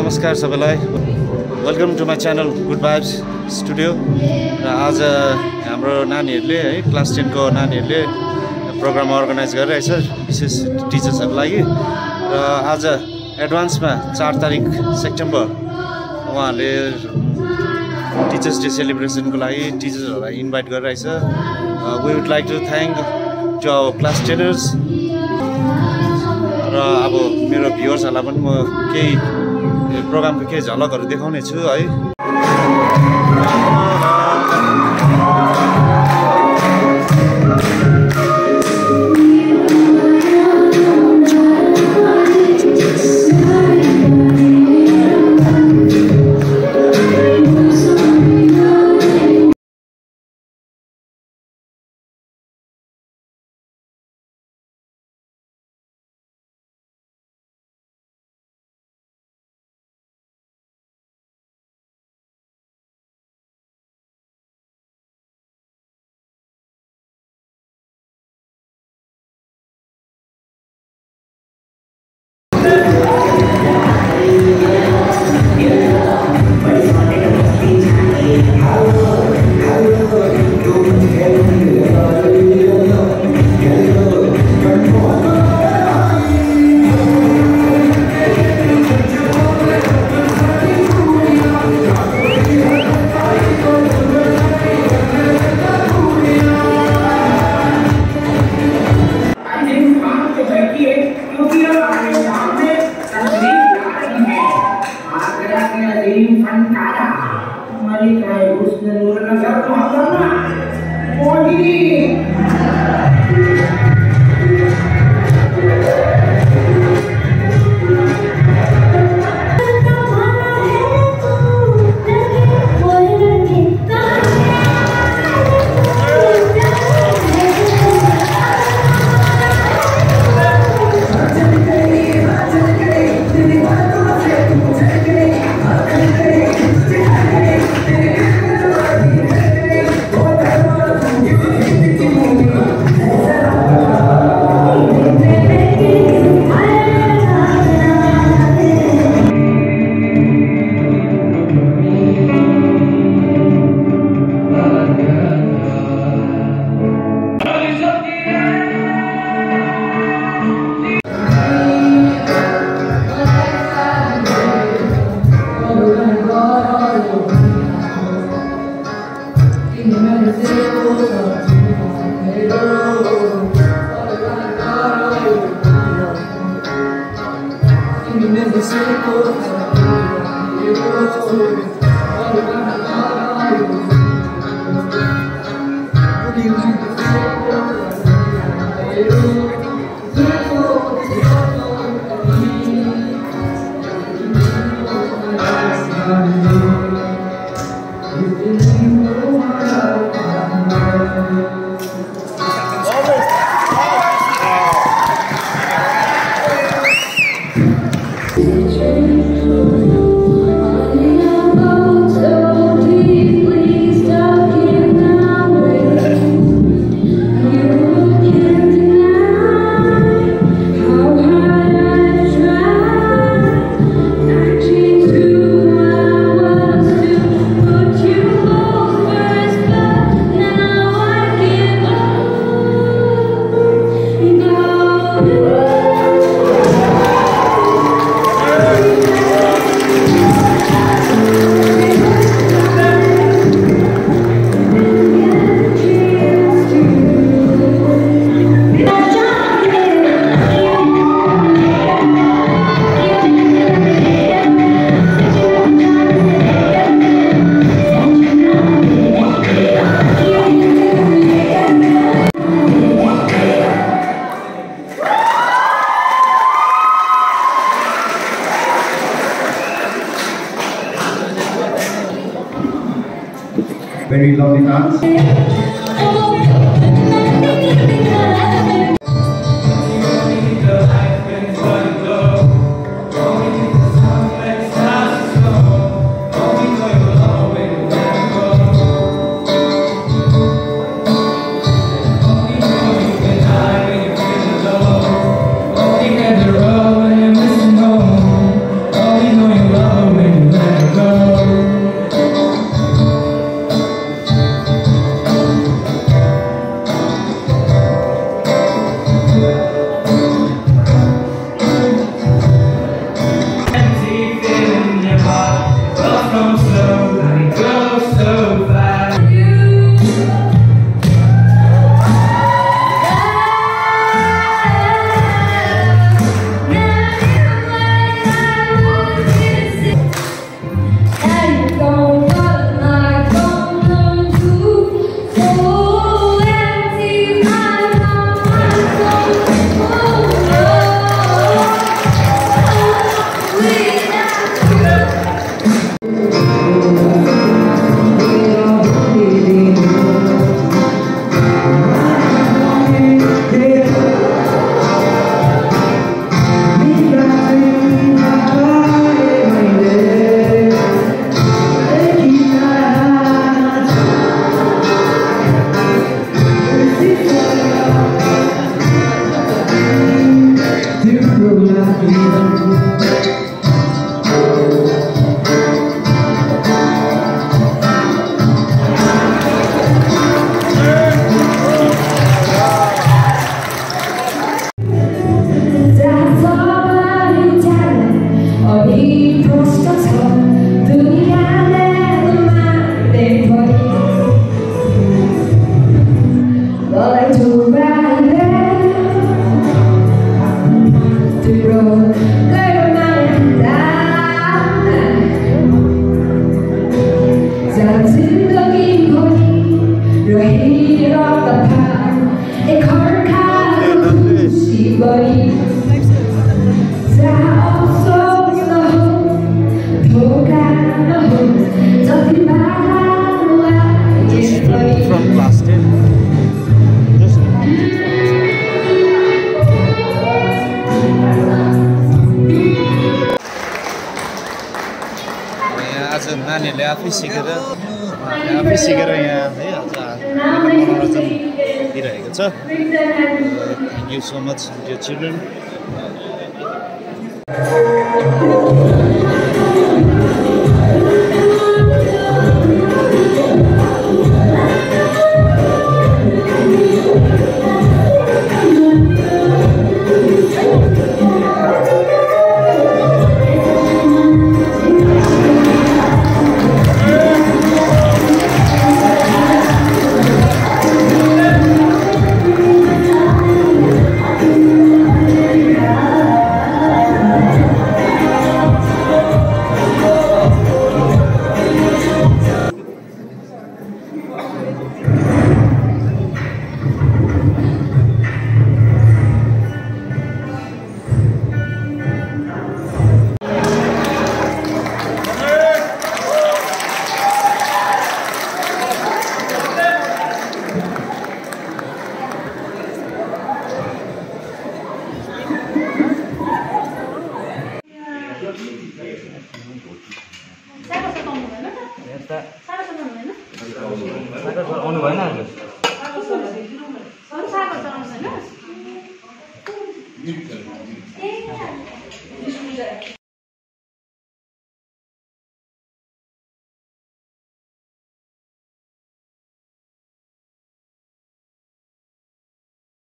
नमस्कार सबैलाई। Welcome to my channel good vibes studio र आज हाम्रो नानीहरूले है क्लास टेनको नानीहरूले प्रोग्राम अर्गनाइज गरिरहेछ विशेष टिचर्सहरूको लागि। र आज एडभान्समा चार तारिक सेप्टेम्बर उहाँहरूले टिचर्स डे सेलिब्रेसनको लागि टिचर्सहरूलाई इन्भाइट गरिरहेछ। We would like to thank to our class tenners र अब मेरो भ्युवर्सहरूलाई पनि म केही प्रोग्रामको केही झलकहरू देखाउने छु है। Mari kita bersenang-senang. Oh, ini. है हुस्न Chúa lovely dance. नानीहरूले आफै सिकेर आफै सिकेर यहाँ है आज मनोरञ्जन दिइरहेको छ thank you so much dear children आज अरू सागर सर आउँछ होइन